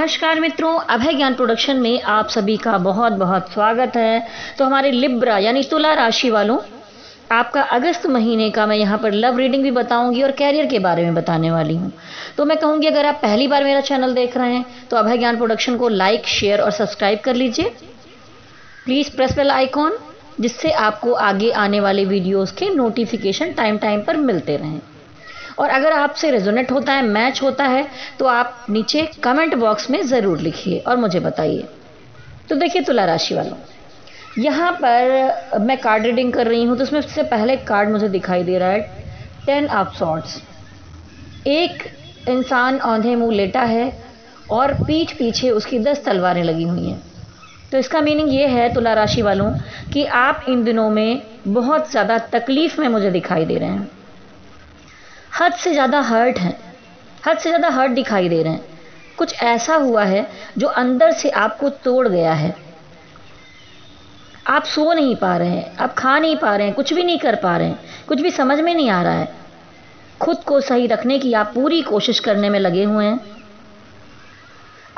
नमस्कार मित्रों, अभय ज्ञान प्रोडक्शन में आप सभी का बहुत बहुत स्वागत है। तो हमारे लिब्रा यानी तुला राशि वालों, आपका अगस्त महीने का मैं यहाँ पर लव रीडिंग भी बताऊँगी और कैरियर के बारे में बताने वाली हूँ। तो मैं कहूँगी, अगर आप पहली बार मेरा चैनल देख रहे हैं तो अभय ज्ञान प्रोडक्शन को लाइक शेयर और सब्सक्राइब कर लीजिए। प्लीज़ प्रेस बेल आइकॉन जिससे आपको आगे आने वाले वीडियोज़ के नोटिफिकेशन टाइम टाइम पर मिलते रहें। और अगर आपसे रेजोनेट होता है मैच होता है तो आप नीचे कमेंट बॉक्स में ज़रूर लिखिए और मुझे बताइए। तो देखिए तुला राशि वालों, यहाँ पर मैं कार्ड रीडिंग कर रही हूँ तो उसमें सबसे पहले कार्ड मुझे दिखाई दे रहा है टेन ऑफ़ सॉर्ट्स एक इंसान औंधे मुँह लेटा है और पीठ पीछे उसकी दस तलवारें लगी हुई हैं। तो इसका मीनिंग ये है तुला राशि वालों, कि आप इन दिनों में बहुत ज़्यादा तकलीफ़ में मुझे दिखाई दे रहे हैं। हद से ज़्यादा हर्ट हैं। हद से ज़्यादा हर्ट दिखाई दे रहे हैं। कुछ ऐसा हुआ है जो अंदर से आपको तोड़ गया है। आप सो नहीं पा रहे हैं, आप खा नहीं पा रहे हैं, कुछ भी नहीं कर पा रहे हैं, कुछ भी समझ में नहीं आ रहा है। खुद को सही रखने की आप पूरी कोशिश करने में लगे हुए हैं।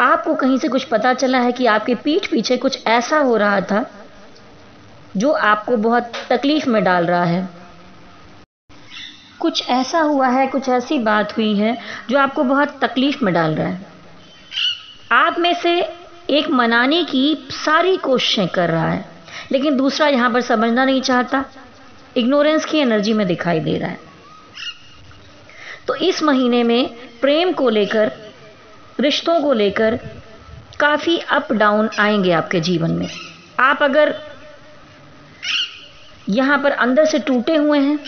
आपको कहीं से कुछ पता चला है कि आपके पीठ पीछे कुछ ऐसा हो रहा था जो आपको बहुत तकलीफ़ में डाल रहा है। कुछ ऐसा हुआ है, कुछ ऐसी बात हुई है जो आपको बहुत तकलीफ़ में डाल रहा है। आप में से एक मनाने की सारी कोशिशें कर रहा है, लेकिन दूसरा यहाँ पर समझना नहीं चाहता। इग्नोरेंस की एनर्जी में दिखाई दे रहा है। तो इस महीने में प्रेम को लेकर, रिश्तों को लेकर काफ़ी अप डाउन आएँगे आपके जीवन में। आप अगर यहाँ पर अंदर से टूटे हुए हैं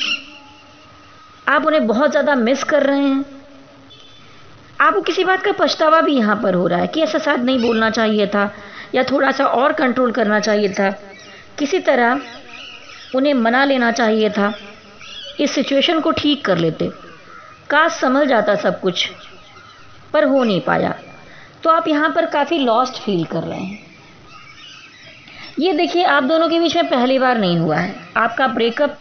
आप उन्हें बहुत ज़्यादा मिस कर रहे हैं। आपको किसी बात का पछतावा भी यहाँ पर हो रहा है कि ऐसा साथ नहीं बोलना चाहिए था, या थोड़ा सा और कंट्रोल करना चाहिए था। किसी तरह उन्हें मना लेना चाहिए था। इस सिचुएशन को ठीक कर लेते। काश समझ जाता सब कुछ, पर हो नहीं पाया। तो आप यहाँ पर काफ़ी लॉस्ट फील कर रहे हैं। ये देखिए, आप दोनों के बीच में पहली बार नहीं हुआ है। आपका ब्रेकअप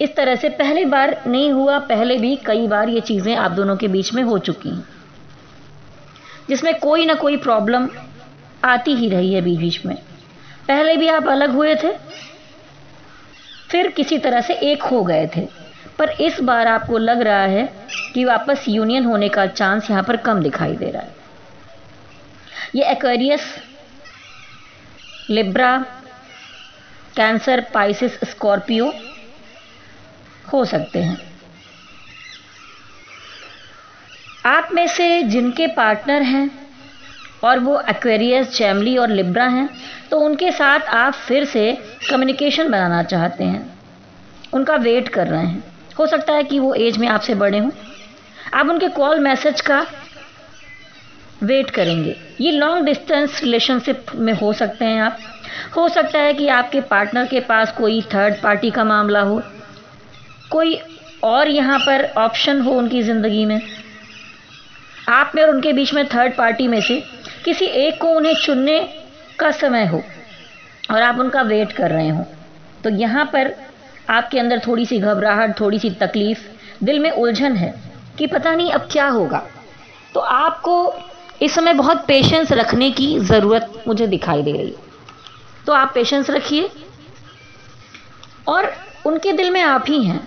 इस तरह से पहली बार नहीं हुआ, पहले भी कई बार ये चीज़ें आप दोनों के बीच में हो चुकी हैं। जिसमें कोई ना कोई प्रॉब्लम आती ही रही है बीच बीच में। पहले भी आप अलग हुए थे, फिर किसी तरह से एक हो गए थे। पर इस बार आपको लग रहा है कि वापस यूनियन होने का चांस यहाँ पर कम दिखाई दे रहा है। ये Aquarius Libra Cancer Pisces Scorpio हो सकते हैं। आप में से जिनके पार्टनर हैं और वो एक्वेरियस, चैमली और लिब्रा हैं तो उनके साथ आप फिर से कम्युनिकेशन बनाना चाहते हैं। उनका वेट कर रहे हैं। हो सकता है कि वो एज में आपसे बड़े हों। आप उनके कॉल मैसेज का वेट करेंगे। ये लॉन्ग डिस्टेंस रिलेशनशिप में हो सकते हैं आप। हो सकता है कि आपके पार्टनर के पास कोई थर्ड पार्टी का मामला हो। कोई और यहाँ पर ऑप्शन हो उनकी ज़िंदगी में? आप में और उनके बीच में थर्ड पार्टी में से किसी एक को उन्हें चुनने का समय हो और आप उनका वेट कर रहे हो तो यहाँ पर आपके अंदर थोड़ी सी घबराहट थोड़ी सी तकलीफ़, दिल में उलझन है कि पता नहीं अब क्या होगा। तो आपको इस समय बहुत पेशेंस रखने की ज़रूरत मुझे दिखाई दे रही है। तो आप पेशेंस रखिए और उनके दिल में आप ही हैं।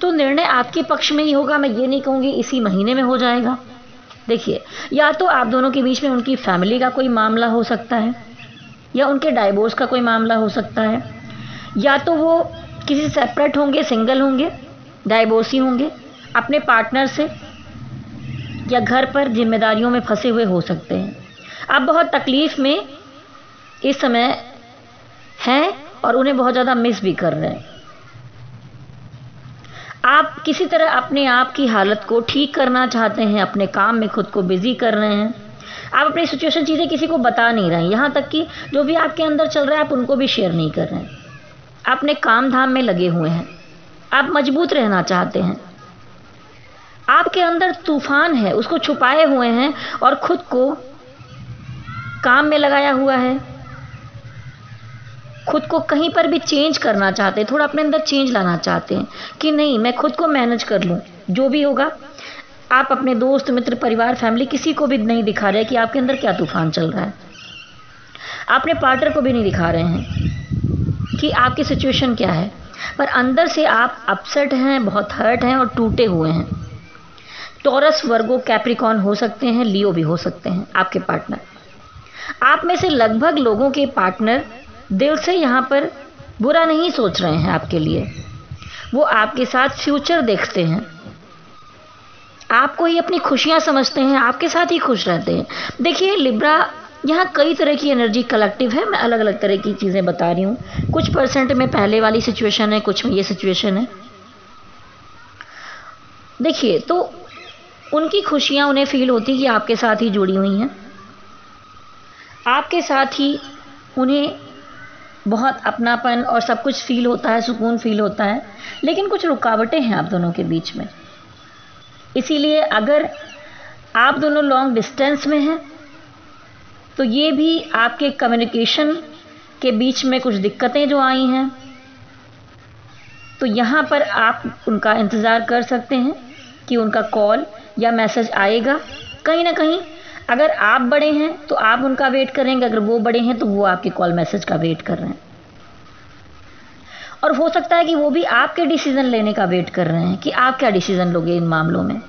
तो निर्णय आपके पक्ष में ही होगा, मैं ये नहीं कहूँगी इसी महीने में हो जाएगा। देखिए, या तो आप दोनों के बीच में उनकी फैमिली का कोई मामला हो सकता है, या उनके डाइवोर्स का कोई मामला हो सकता है, या तो वो किसी सेपरेट होंगे सिंगल होंगे डाइवोर्सी होंगे, अपने पार्टनर से, या घर पर जिम्मेदारियों में फंसे हुए हो सकते हैं। आप बहुत तकलीफ़ में इस समय हैं और उन्हें बहुत ज़्यादा मिस भी कर रहे हैं। आप किसी तरह अपने आप की हालत को ठीक करना चाहते हैं, अपने काम में खुद को बिज़ी कर रहे हैं, आप अपनी सिचुएशन चीज़ें किसी को बता नहीं रहे हैं। यहाँ तक कि जो भी आपके अंदर चल रहा है, आप उनको भी शेयर नहीं कर रहे हैं। अपने काम धाम में लगे हुए हैं। आप मज़बूत रहना चाहते हैं। आपके अंदर तूफ़ान है, उसको छुपाए हुए हैं और खुद को काम में लगाया हुआ है। खुद को कहीं पर भी चेंज करना चाहते हैं थोड़ा अपने अंदर चेंज लाना चाहते हैं कि नहीं, मैं खुद को मैनेज कर लूँ, जो भी होगा। आप अपने दोस्त, मित्र, परिवार फैमिली किसी को भी नहीं दिखा रहे कि आपके अंदर क्या तूफ़ान चल रहा है। आपने पार्टनर को भी नहीं दिखा रहे हैं कि आपकी सिचुएशन क्या है। पर अंदर से आप अपसेट हैं, बहुत हर्ट हैं और टूटे हुए हैं। टॉरस वर्गो कैप्रिकॉन हो सकते हैं लियो भी हो सकते हैं, आपके पार्टनर आप में से लगभग लोगों के पार्टनर दिल से यहाँ पर बुरा नहीं सोच रहे हैं आपके लिए। वो आपके साथ फ्यूचर देखते हैं। आपको ही अपनी खुशियाँ समझते हैं, आपके साथ ही खुश रहते हैं। देखिए लिब्रा यहाँ कई तरह की एनर्जी कलेक्टिव है। मैं अलग अलग तरह की चीज़ें बता रही हूँ। कुछ परसेंट में पहले वाली सिचुएशन है, कुछ में ये सिचुएशन है। देखिए तो उनकी खुशियाँ उन्हें फील होती कि आपके साथ ही जुड़ी हुई हैं। आपके साथ ही उन्हें बहुत अपनापन और सब कुछ फील होता है, सुकून फील होता है, लेकिन कुछ रुकावटें हैं आप दोनों के बीच में। इसीलिए अगर आप दोनों लॉन्ग डिस्टेंस में हैं तो ये भी आपके कम्युनिकेशन के बीच में कुछ दिक्कतें जो आई हैं तो यहाँ पर आप उनका इंतज़ार कर सकते हैं कि उनका कॉल या मैसेज आएगा। कहीं ना कहीं अगर आप बड़े हैं तो आप उनका वेट करेंगे। अगर वो बड़े हैं तो वो आपके कॉल मैसेज का वेट कर रहे हैं। और हो सकता है कि वो भी आपके डिसीज़न लेने का वेट कर रहे हैं कि आप क्या डिसीज़न लोगे इन मामलों में।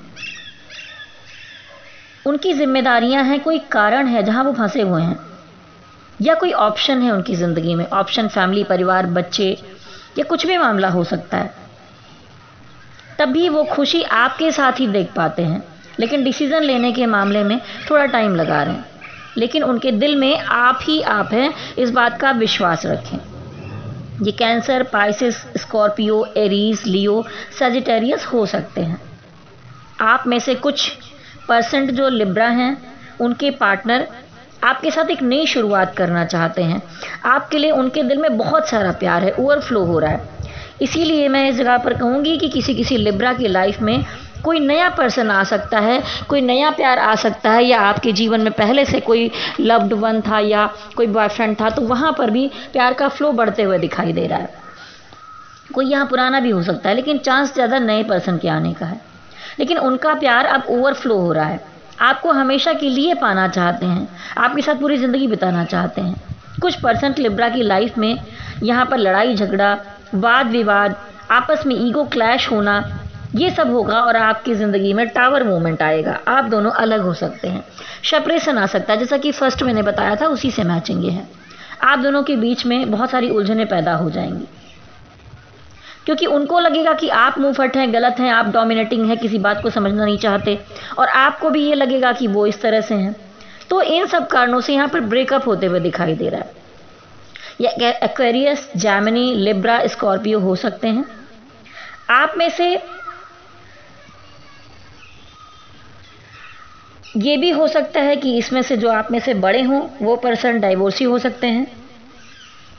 उनकी जिम्मेदारियाँ हैं, कोई कारण है जहाँ वो फंसे हुए हैं, या कोई ऑप्शन है उनकी ज़िंदगी में। ऑप्शन फैमिली परिवार, बच्चे, या कुछ भी मामला हो सकता है। तभी वो खुशी आपके साथ ही देख पाते हैं। लेकिन डिसीज़न लेने के मामले में थोड़ा टाइम लगा रहे हैं। लेकिन उनके दिल में आप ही आप हैं, इस बात का विश्वास रखें। ये Cancer, Pisces, Scorpio, Aries, Leo, Sagittarius हो सकते हैं। आप में से कुछ परसेंट जो लिब्रा हैं, उनके पार्टनर आपके साथ एक नई शुरुआत करना चाहते हैं। आपके लिए उनके दिल में बहुत सारा प्यार है, ओवरफ्लो हो रहा है। इसीलिए मैं इस जगह पर कहूँगी कि किसी किसी लिब्रा की लाइफ में कोई नया पर्सन आ सकता है, कोई नया प्यार आ सकता है, या आपके जीवन में पहले से कोई लव्ड वन था या कोई बॉयफ्रेंड था तो वहाँ पर भी प्यार का फ्लो बढ़ते हुए दिखाई दे रहा है। कोई यहाँ पुराना भी हो सकता है, लेकिन चांस ज़्यादा नए पर्सन के आने का है। लेकिन उनका प्यार अब ओवरफ्लो हो रहा है। आपको हमेशा के लिए पाना चाहते हैं, आपके साथ पूरी ज़िंदगी बिताना चाहते हैं। कुछ परसेंट लिब्रा की लाइफ में यहाँ पर लड़ाई झगड़ा वाद विवाद आपस में ईगो क्लैश होना ये सब होगा और आपकी ज़िंदगी में टावर मूवमेंट आएगा। आप दोनों अलग हो सकते हैं। सेपरेशन आ सकता। है जैसा कि फ़र्स्ट मैंने बताया था, उसी से मैचिंग ये है। आप दोनों के बीच में बहुत सारी उलझनें पैदा हो जाएँगी। क्योंकि उनको लगेगा कि आप मुंहफट हैं, गलत हैं, आप डोमिनेटिंग हैं, किसी बात को समझना नहीं चाहते। और आपको भी ये लगेगा कि वो इस तरह से हैं। तो इन सब कारणों से यहाँ पर ब्रेकअप होते हुए दिखाई दे रहा है। या एक्वेरियस जैमनी लिब्रा स्कॉर्पियो हो सकते हैं। आप में से ये भी हो सकता है कि इसमें से जो आप में से बड़े हों, वो पर्सन डाइवोर्सी हो सकते हैं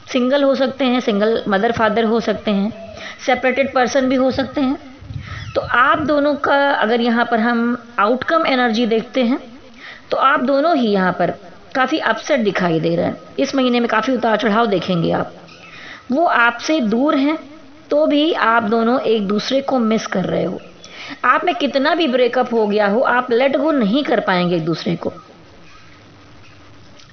सिंगल हो सकते हैं सिंगल मदर फादर हो सकते हैं सेपरेटेड पर्सन भी हो सकते हैं। तो आप दोनों का अगर यहाँ पर हम आउटकम एनर्जी देखते हैं तो आप दोनों ही यहाँ पर काफ़ी अपसेट दिखाई दे रहे हैं। इस महीने में काफ़ी उतार चढ़ाव देखेंगे आप। वो आपसे दूर हैं तो भी आप दोनों एक दूसरे को मिस कर रहे हो। आप में कितना भी ब्रेकअप हो गया हो, आप लेट गो नहीं कर पाएँगे एक दूसरे को।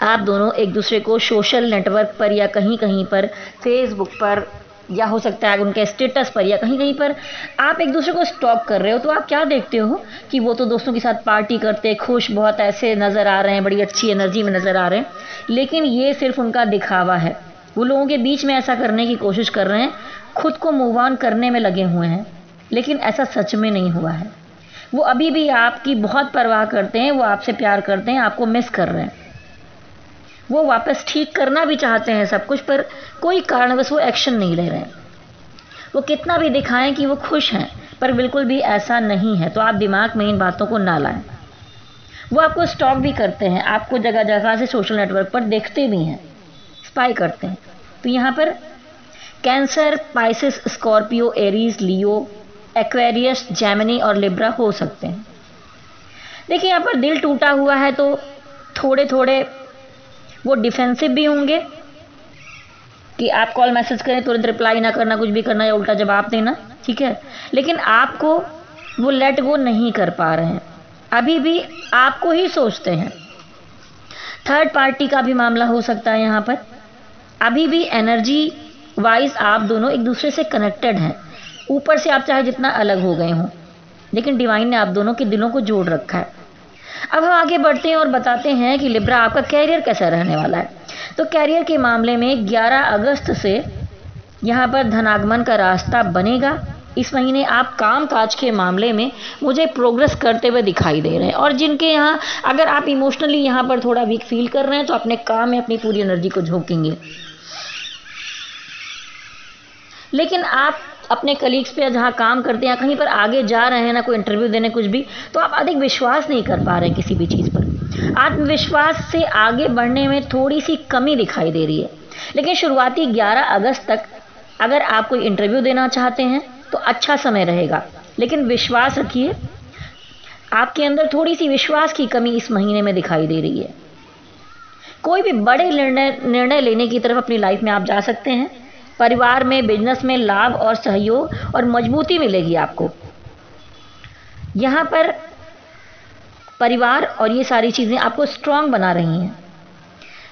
आप दोनों एक दूसरे को सोशल नेटवर्क पर या कहीं कहीं पर फेसबुक पर, या हो सकता है उनके स्टेटस पर या कहीं कहीं पर, आप एक दूसरे को स्टॉक कर रहे हो तो आप क्या देखते हो कि वो तो दोस्तों के साथ पार्टी करते, खुश बहुत ऐसे नज़र आ रहे हैं, बड़ी अच्छी एनर्जी में नज़र आ रहे हैं, लेकिन ये सिर्फ़ उनका दिखावा है। वो लोगों के बीच में ऐसा करने की कोशिश कर रहे हैं, खुद को मूव ऑन करने में लगे हुए हैं। लेकिन ऐसा सच में नहीं हुआ है। वो अभी भी आपकी बहुत परवाह करते हैं, वो आपसे प्यार करते हैं, आपको मिस कर रहे हैं। वो वापस ठीक करना भी चाहते हैं सब कुछ, पर कोई कारणवश वो एक्शन नहीं ले रहे हैं। वो कितना भी दिखाएँ कि वो खुश हैं, पर बिल्कुल भी ऐसा नहीं है। तो आप दिमाग में इन बातों को ना लाएँ। वो आपको स्टॉक भी करते हैं, आपको जगह जगह से सोशल नेटवर्क पर देखते भी हैं स्पाई करते हैं। तो यहाँ पर Cancer Pisces Scorpio Aries Leo Aquarius Gemini और लिब्रा हो सकते हैं। देखिए, यहाँ पर दिल टूटा हुआ है तो थोड़े थोड़े वो डिफेंसिव भी होंगे कि आप कॉल मैसेज करें, तुरंत रिप्लाई ना करना, कुछ भी करना या उल्टा जवाब देना, ठीक है? लेकिन आपको वो लेट गो नहीं कर पा रहे हैं। अभी भी आपको ही सोचते हैं। थर्ड पार्टी का भी मामला हो सकता है यहाँ पर। अभी भी एनर्जी वाइज आप दोनों एक दूसरे से कनेक्टेड हैं। ऊपर से आप चाहे जितना अलग हो गए हों। लेकिन डिवाइन ने आप दोनों के दिलों को जोड़ रखा है। अब हम आगे बढ़ते हैं और बताते हैं कि लिब्रा आपका कैरियर कैसा रहने वाला है। तो कैरियर के मामले में 11 अगस्त से यहाँ पर धनागमन का रास्ता बनेगा। इस महीने आप काम काज के मामले में मुझे प्रोग्रेस करते हुए दिखाई दे रहे हैं। और जिनके यहाँ, अगर आप इमोशनली यहाँ पर थोड़ा वीक फील कर रहे हैं तो अपने काम में अपनी पूरी एनर्जी को झोंकेंगे। लेकिन आप अपने कलीग्स पे जहाँ काम करते हैं कहीं पर आगे जा रहे हैं ना, कोई इंटरव्यू देने, कुछ भी तो आप अधिक विश्वास नहीं कर पा रहे किसी भी चीज़ पर। आत्मविश्वास से आगे बढ़ने में थोड़ी सी कमी दिखाई दे रही है। लेकिन शुरुआती 11 अगस्त तक अगर आप कोई इंटरव्यू देना चाहते हैं तो अच्छा समय रहेगा। लेकिन विश्वास रखिए, आपके अंदर थोड़ी सी विश्वास की कमी इस महीने में दिखाई दे रही है। कोई भी बड़े निर्णय निर्णय लेने की तरफ़ अपनी लाइफ में आप जा सकते हैं। परिवार में बिज़नेस में लाभ और सहयोग और मजबूती मिलेगी आपको। यहाँ पर परिवार और ये सारी चीज़ें आपको स्ट्रांग बना रही हैं।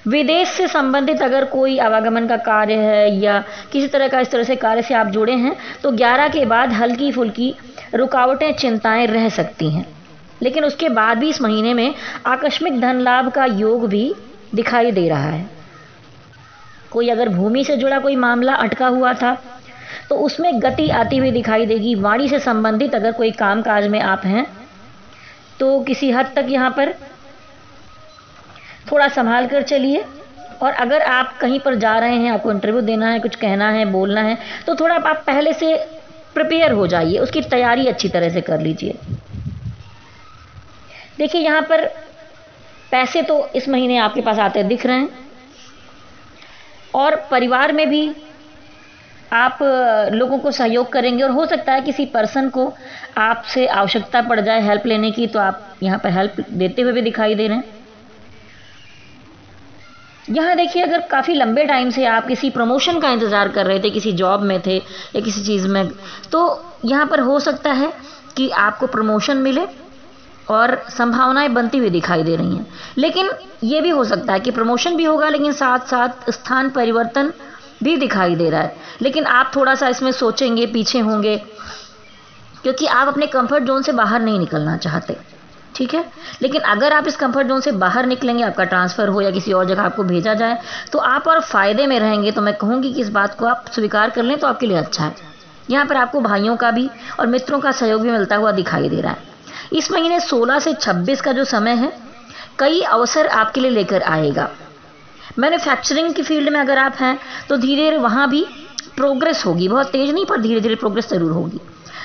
विदेश से संबंधित अगर कोई आवागमन का कार्य है या किसी तरह का इस तरह से कार्य से आप जुड़े हैं तो 11 के बाद हल्की फुल्की रुकावटें, चिंताएँ रह सकती हैं। लेकिन उसके बाद भी इस महीने में आकस्मिक धन लाभ का योग भी दिखाई दे रहा है। कोई अगर भूमि से जुड़ा कोई मामला अटका हुआ था तो उसमें गति आती हुई दिखाई देगी। वाणी से संबंधित अगर कोई काम काज में आप हैं तो किसी हद तक यहाँ पर थोड़ा संभाल कर चलिए। और अगर आप कहीं पर जा रहे हैं, आपको इंटरव्यू देना है, कुछ कहना है, बोलना है तो थोड़ा आप पहले से प्रिपेयर हो जाइए। उसकी तैयारी अच्छी तरह से कर लीजिए। देखिए, यहाँ पर पैसे तो इस महीने आपके पास आते दिख रहे हैं। और परिवार में भी आप लोगों को सहयोग करेंगे और हो सकता है किसी पर्सन को आपसे आवश्यकता पड़ जाए हेल्प लेने की तो आप यहाँ पर हेल्प देते हुए भी दिखाई दे रहे हैं। यहाँ देखिए, अगर काफ़ी लंबे टाइम से आप किसी प्रमोशन का इंतज़ार कर रहे थे, किसी जॉब में थे या किसी चीज़ में तो यहाँ पर हो सकता है कि आपको प्रमोशन मिले। और संभावनाएँ बनती हुई दिखाई दे रही हैं। लेकिन ये भी हो सकता है कि प्रमोशन भी होगा, लेकिन साथ साथ स्थान परिवर्तन भी दिखाई दे रहा है। लेकिन आप थोड़ा सा इसमें सोचेंगे, पीछे होंगे, क्योंकि आप अपने कंफर्ट जोन से बाहर नहीं निकलना चाहते, ठीक है? लेकिन अगर आप इस कंफर्ट जोन से बाहर निकलेंगे, आपका ट्रांसफ़र हो या किसी और जगह आपको भेजा जाए तो आप और फ़ायदे में रहेंगे। तो मैं कहूँगी कि इस बात को आप स्वीकार कर लें तो आपके लिए अच्छा है। यहाँ पर आपको भाइयों का भी और मित्रों का सहयोग भी मिलता हुआ दिखाई दे रहा है। इस महीने 16 से 26 का जो समय है, कई अवसर आपके लिए लेकर आएगा। मैन्युफैक्चरिंग की फ़ील्ड में अगर आप हैं तो धीरे धीरे वहाँ भी प्रोग्रेस होगी। बहुत तेज़ नहीं, पर धीरे धीरे प्रोग्रेस ज़रूर होगी।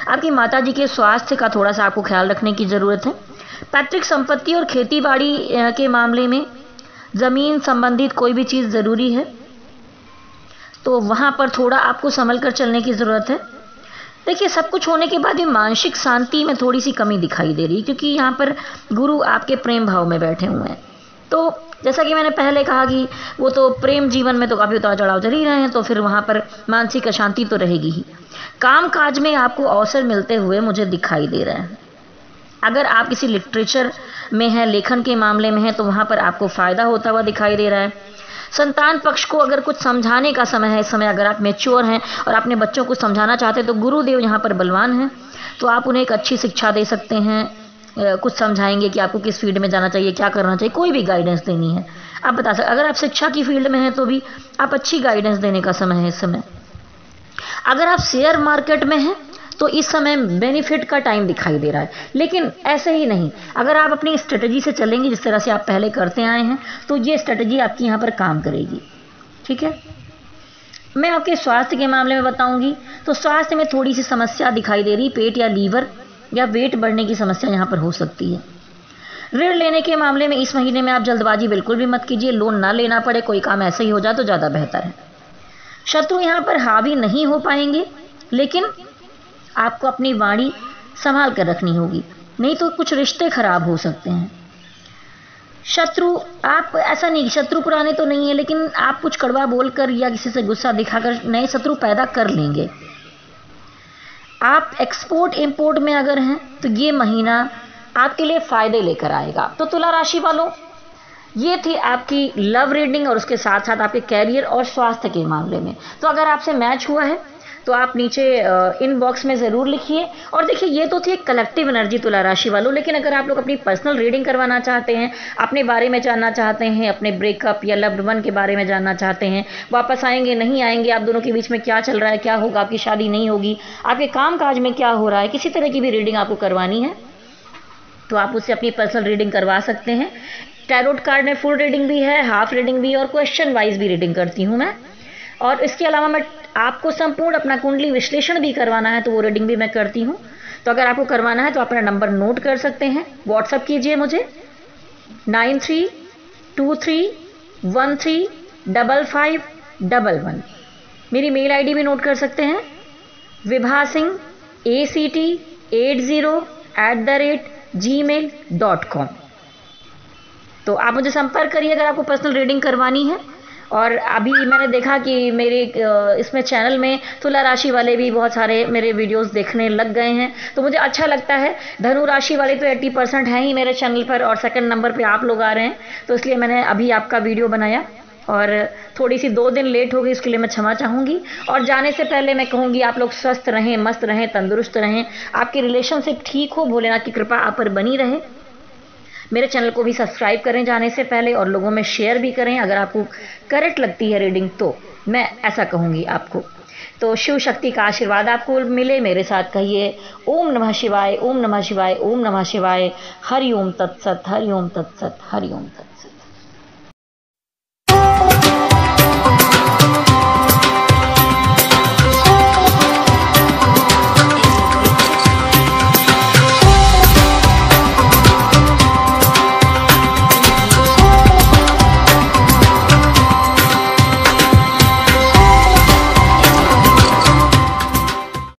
आपकी माता जी के स्वास्थ्य का थोड़ा सा आपको ख्याल रखने की ज़रूरत है। पैतृक संपत्ति और खेती बाड़ी के मामले में ज़मीन संबंधित कोई भी चीज़ ज़रूरी है तो वहाँ पर थोड़ा आपको संभल कर चलने की ज़रूरत है। देखिए, सब कुछ होने के बाद भी मानसिक शांति में थोड़ी सी कमी दिखाई दे रही है, क्योंकि यहाँ पर गुरु आपके प्रेम भाव में बैठे हुए हैं। तो जैसा कि मैंने पहले कहा कि वो तो प्रेम जीवन में तो काफ़ी उतार चढ़ाव चल ही रहे हैं तो फिर वहाँ पर मानसिक अशांति तो रहेगी ही। काम काज में आपको अवसर मिलते हुए मुझे दिखाई दे रहे हैं। अगर आप किसी लिटरेचर में हैं, लेखन के मामले में हैं तो वहाँ पर आपको फ़ायदा होता हुआ दिखाई दे रहा है। संतान पक्ष को अगर कुछ समझाने का समय है, इस समय अगर आप मेच्योर हैं और अपने बच्चों को समझाना चाहते हैं तो गुरुदेव यहाँ पर बलवान हैं। तो आप उन्हें एक अच्छी शिक्षा दे सकते हैं। कुछ समझाएँगे कि आपको किस फ़ील्ड में जाना चाहिए, क्या करना चाहिए, कोई भी गाइडेंस देनी है। आप बता सकते अगर आप शिक्षा की फ़ील्ड में हैं तो भी आप अच्छी गाइडेंस देने का समय है इस समय। अगर आप शेयर मार्केट में हैं तो इस समय बेनिफिट का टाइम दिखाई दे रहा है। लेकिन ऐसे ही नहीं। अगर आप अपनी स्ट्रेटजी से चलेंगे, जिस तरह से आप पहले करते आए हैं तो ये स्ट्रेटजी आपकी यहाँ पर काम करेगी। ठीक है? मैं आपके स्वास्थ्य के मामले में बताऊँगी। तो स्वास्थ्य में थोड़ी सी समस्या दिखाई दे रही, पेट या लीवर, या वेट बढ़ने की समस्या यहाँ पर हो सकती है। ऋण लेने के मामले में इस महीने में आप जल्दबाजी बिल्कुल भी मत कीजिए। लोन ना लेना पड़े, कोई काम ऐसे ही हो जाए तो ज़्यादा बेहतर है। शत्रु यहाँ पर हावी नहीं हो पाएँगे, लेकिन आपको अपनी वाणी संभाल कर रखनी होगी। नहीं तो कुछ रिश्ते खराब हो सकते हैं। शत्रु, आप, ऐसा नहीं, शत्रु पुराने तो नहीं है, लेकिन आप कुछ कड़वा बोलकर या किसी से गुस्सा दिखाकर नए शत्रु पैदा कर लेंगे। आप एक्सपोर्ट इंपोर्ट में अगर हैं तो ये महीना आपके लिए फ़ायदे लेकर आएगा। तो तुला राशि वालों, ये थी आपकी लव रीडिंग और उसके साथ साथ आपके कैरियर और स्वास्थ्य के मामले में। तो अगर आपसे मैच हुआ है तो आप नीचे इन बॉक्स में ज़रूर लिखिए। और देखिए, ये तो थी कलेक्टिव एनर्जी तुला राशि वालों। लेकिन अगर आप लोग अपनी पर्सनल रीडिंग करवाना चाहते हैं, अपने बारे में जानना चाहते हैं, अपने ब्रेकअप या लव्ड वन के बारे में जानना चाहते हैं, वापस आएँगे, नहीं आएँगे, आप दोनों के बीच में क्या चल रहा है, क्या होगा, आपकी शादी नहीं होगी, आपके काम काज में क्या हो रहा है, किसी तरह की भी रीडिंग आपको करवानी है तो आप उससे अपनी पर्सनल रीडिंग करवा सकते हैं। टैरोट कार्ड में फुल रीडिंग भी है हाफ़ रीडिंग भी है, और क्वेश्चन वाइज भी रीडिंग करती हूँ मैं। और इसके अलावा मैं आपको संपूर्ण अपना कुंडली विश्लेषण भी करवाना है तो वो रीडिंग भी मैं करती हूँ। तो अगर आपको करवाना है तो अपना नंबर नोट कर सकते हैं। व्हाट्सअप कीजिए मुझे। Nine three two three one three double five double one. मेरी मेल आईडी भी नोट कर सकते हैं। Vibha Singh A C T eight zero at the rate Gmail dot com तो आप मुझे संपर्क करिए अगर आपको पर्सनल रीडिंग करवानी है। और अभी मैंने देखा कि मेरे इसमें चैनल में तुला राशि वाले भी बहुत सारे मेरे वीडियोस देखने लग गए हैं। तो मुझे अच्छा लगता है। धनु राशि वाले तो 80 परसेंट हैं ही मेरे चैनल पर और सेकंड नंबर पे आप लोग आ रहे हैं। तो इसलिए मैंने अभी आपका वीडियो बनाया। और थोड़ी सी दो दिन लेट हो गई उसके लिए मैं क्षमा चाहूँगी। और जाने से पहले मैं कहूँगी, आप लोग स्वस्थ रहें, मस्त रहें, तंदुरुस्त रहें। आपके रिलेशनशिप ठीक हो, भोलेनाथ की कृपा आप पर बनी रहे। मेरे चैनल को भी सब्सक्राइब करें जाने से पहले और लोगों में शेयर भी करें अगर आपको करेक्ट लगती है रीडिंग तो मैं ऐसा कहूँगी आपको। तो शिव शक्ति का आशीर्वाद आपको मिले। मेरे साथ कहिए, ओम नमः शिवाय, ओम नमः शिवाय, ओम नमः शिवाय। हरि ओम तत्सत, हरि ओम तत्सत, हरि ओम तत्सत।